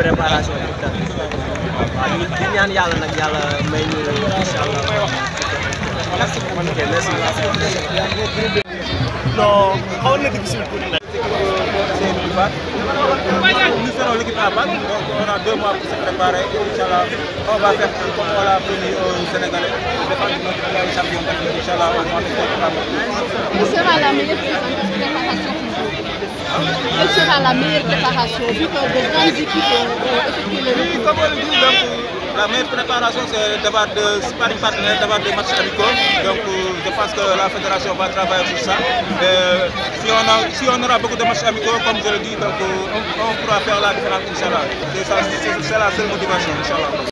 préparation pour dara waaw ñu di ñaan yàlla nag yàlla may ñu incha allah. ok merci. non xawoon na difficile tuuti nag. Nous serons l'équipe à battre, donc on a deux mois pour se préparer et Inch'Allah, on va faire tout comme on l'a promis aux Sénégalais, défendre notre champion d'Afrique, Inch'Allah, on va faire tout comme on l'a promis. la meilleure préparation vu de la meilleure préparation, c'est d'avoir des sparring partenaires, d'avoir des matchs amicaux. Donc, euh, je pense que la fédération va travailler sur ça. Euh, si, on a, si, on aura beaucoup de matchs amicaux, comme je le dis, euh, on, pourra faire la différence, C'est la seule motivation,